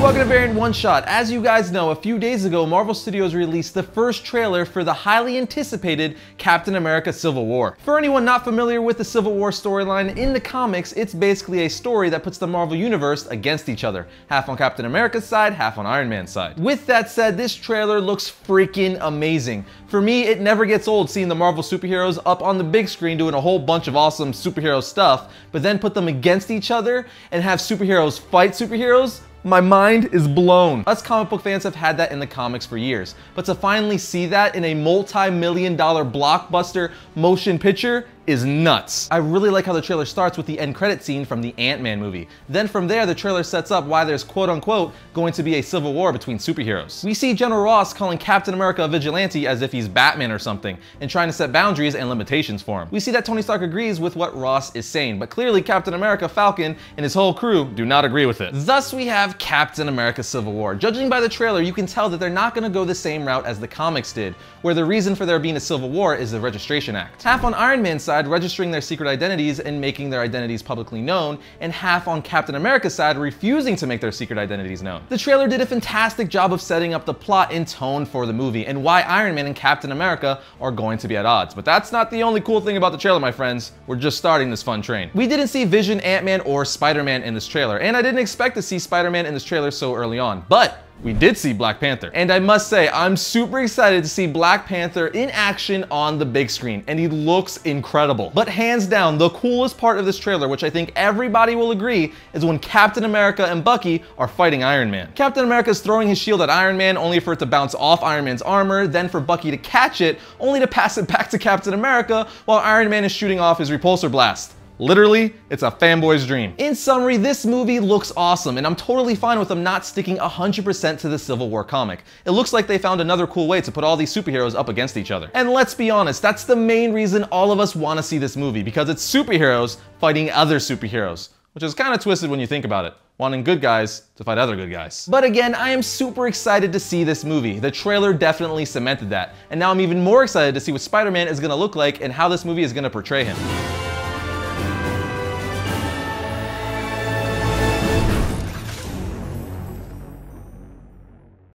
welcome to Variant One Shot. As you guys know, a few days ago, Marvel Studios released the first trailer for the highly anticipated Captain America Civil War. For anyone not familiar with the Civil War storyline, in the comics, it's basically a story that puts the Marvel Universe against each other, half on Captain America's side, half on Iron Man's side. With that said, this trailer looks freaking amazing. For me, it never gets old seeing the Marvel superheroes up on the big screen doing a whole bunch of awesome superhero stuff, but then put them against each other and have superheroes fight superheroes my mind is blown. Us comic book fans have had that in the comics for years, but to finally see that in a multi-million dollar blockbuster motion picture is nuts. I really like how the trailer starts with the end credit scene from the Ant-Man movie. Then from there, the trailer sets up why there's quote unquote going to be a civil war between superheroes. We see General Ross calling Captain America a vigilante as if he's Batman or something, and trying to set boundaries and limitations for him. We see that Tony Stark agrees with what Ross is saying, but clearly Captain America, Falcon, and his whole crew do not agree with it. Thus we have Captain America Civil War. Judging by the trailer, you can tell that they're not gonna go the same route as the comics did, where the reason for there being a civil war is the Registration Act. Half on Iron Man's side, registering their secret identities and making their identities publicly known, and half on Captain America's side, refusing to make their secret identities known. The trailer did a fantastic job of setting up the plot and tone for the movie, and why Iron Man and Captain America are going to be at odds. But that's not the only cool thing about the trailer, my friends. We're just starting this fun train. We didn't see Vision, Ant-Man, or Spider-Man in this trailer, and I didn't expect to see Spider-Man in this trailer so early on, but we did see Black Panther. And I must say, I'm super excited to see Black Panther in action on the big screen, and he looks incredible. But hands down, the coolest part of this trailer, which I think everybody will agree, is when Captain America and Bucky are fighting Iron Man. Captain America is throwing his shield at Iron Man, only for it to bounce off Iron Man's armor, then for Bucky to catch it, only to pass it back to Captain America, while Iron Man is shooting off his repulsor blast. Literally, it's a fanboy's dream. In summary, this movie looks awesome, and I'm totally fine with them not sticking 100% to the Civil War comic. It looks like they found another cool way to put all these superheroes up against each other. And let's be honest, that's the main reason all of us want to see this movie, because it's superheroes fighting other superheroes, which is kind of twisted when you think about it wanting good guys to fight other good guys. But again, I am super excited to see this movie. The trailer definitely cemented that. And now I'm even more excited to see what Spider-Man is gonna look like and how this movie is gonna portray him.